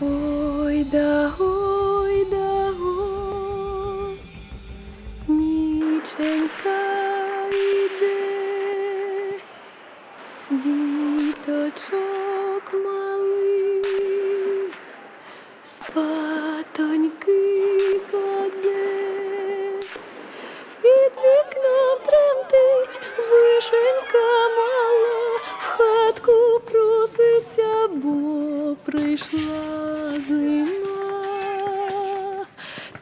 Ой да ой да ой, ніченька йде, діточок малий, спатоньки кладе, під вікном тремтить вишенька прийшла зима.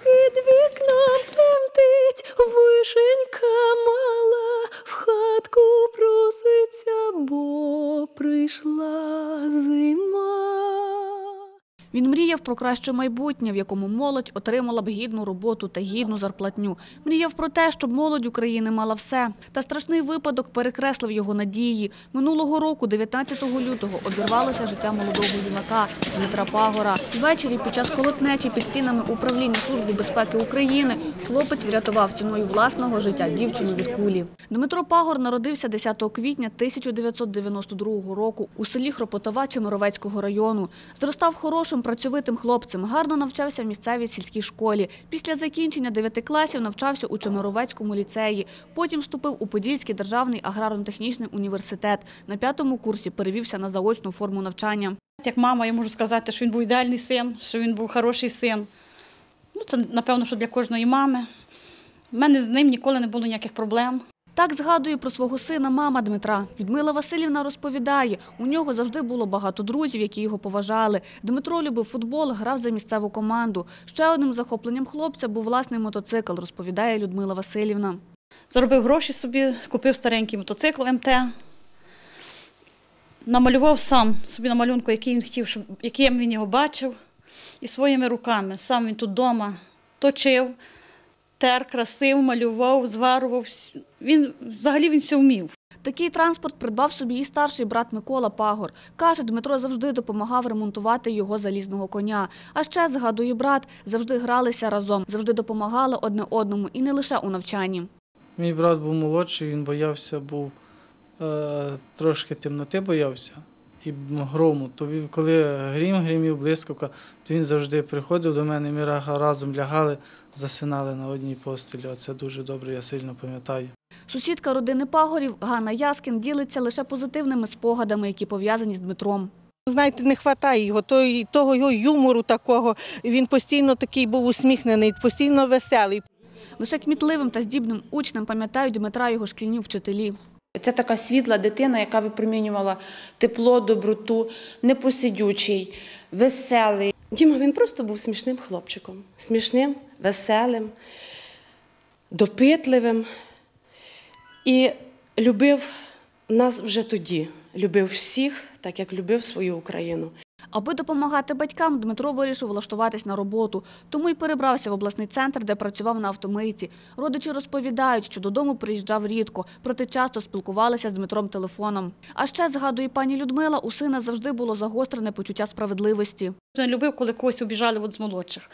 Під вікном тремтить вишенька мала, в хатку проситься, бо прийшла зима. Він мріяв про краще майбутнє, в якому молодь отримала б гідну роботу та гідну зарплатню. Мріяв про те, щоб молодь України мала все. Та страшний випадок перекреслив його надії. Минулого року, 19 лютого, обірвалося життя молодого юнака Дмитра Пагора. Ввечері під час колотнечі під стінами управління Служби безпеки України хлопець врятував ціною власного життя дівчину від кулі. Дмитро Пагор народився 10 квітня 1992 року у селі Хропотова Чемеровецького району. Зростав хорошим, працьовитим хлопцем, гарно навчався в місцевій сільській школі. Після закінчення 9 класів навчався у Чемеровецькому ліцеї. Потім вступив у Подільський державний аграрно-технічний університет. На п'ятому курсі перевівся на заочну форму навчання. Як мама, я можу сказати, що він був ідеальний син, що він був хороший син. Ну, це, напевно, що для кожної мами. У мене з ним ніколи не було ніяких проблем. Так згадує про свого сина мама Дмитра. Людмила Васильівна розповідає, у нього завжди було багато друзів, які його поважали. Дмитро любив футбол, грав за місцеву команду. Ще одним захопленням хлопця був власний мотоцикл, розповідає Людмила Васильівна. Заробив гроші собі, купив старенький мотоцикл МТ. Намалював сам собі на малюнку, який він хотів, щоб, яким він його бачив. І своїми руками. Сам він тут вдома точив, тер, красив, малював, зварував. Він взагалі він все вмів. Такий транспорт придбав собі і старший брат Микола Пагор. Каже, Дмитро завжди допомагав ремонтувати його залізного коня. А ще, згадує брат, завжди гралися разом, завжди допомагали одне одному і не лише у навчанні. Мій брат був молодший, він боявся, був е, трошки темноти боявся і грому. То він, коли грім гримів, блискавка, то він завжди приходив до мене, ми разом лягали, засинали на одній постелі. Оце дуже добре, я сильно пам'ятаю. Сусідка родини Пагорів Ганна Яскін ділиться лише позитивними спогадами, які пов'язані з Дмитром. Знаєте, не вистачає його, той- того його юмору такого. Він постійно такий був усміхнений, постійно веселий. Лише кмітливим та здібним учнем пам'ятають Дмитра його шкільні вчителі. Це така світла дитина, яка випромінювала тепло, доброту, непосидючий, веселий. Діма він просто був смішним хлопчиком, смішним, веселим, допитливим і любив нас вже тоді, любив всіх, так як любив свою Україну. Аби допомагати батькам, Дмитро вирішив влаштуватись на роботу, тому й перебрався в обласний центр, де працював на автомийці. Родичі розповідають, що додому приїжджав рідко, проте часто спілкувалися з Дмитром телефоном. А ще, згадує пані Людмила, у сина завжди було загострене почуття справедливості. Не любив, коли когось обіжали от з молодших.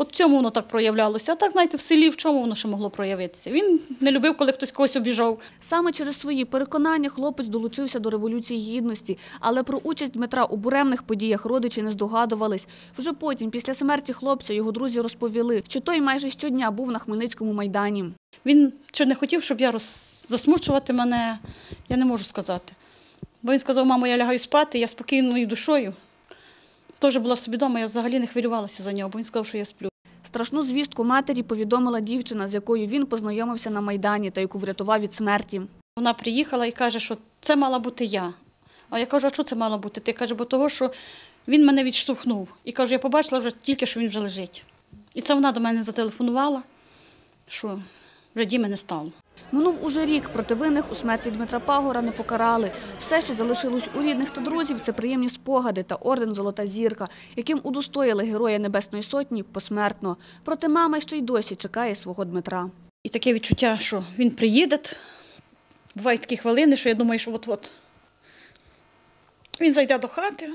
От в цьому воно так проявлялося. А так, знаєте, в селі в чому воно ще могло проявитися. Він не любив, коли хтось когось обіжав. Саме через свої переконання хлопець долучився до Революції Гідності, але про участь Дмитра у буремних подіях родичі не здогадувались. Вже потім, після смерті хлопця, його друзі розповіли, що той майже щодня був на Хмельницькому майдані. Він чи не хотів, щоб я роз... засмучувати мене, я не можу сказати. Бо він сказав, мамо, я лягаю спати, я спокійною душою. Теж була собі вдома, я взагалі не хвилювалася за нього, бо він сказав, що я сплю. Страшну звістку матері повідомила дівчина, з якою він познайомився на майдані та яку врятував від смерті. Вона приїхала і каже, що це мала бути я. А я кажу, а що це мало бути? Ти каже, бо того, що він мене відштовхнув. І кажу, я побачила вже тільки, що він вже лежить. І це вона до мене зателефонувала, що вже діми не стало. Минув уже рік, проти винних у смерті Дмитра Пагора не покарали. Все, що залишилось у рідних та друзів, це приємні спогади та орден Золота зірка, яким удостоїли Героя Небесної Сотні посмертно. Проте мама ще й досі чекає свого Дмитра. І таке відчуття, що він приїде. Бувають такі хвилини, що я думаю, що от-от він зайде до хати,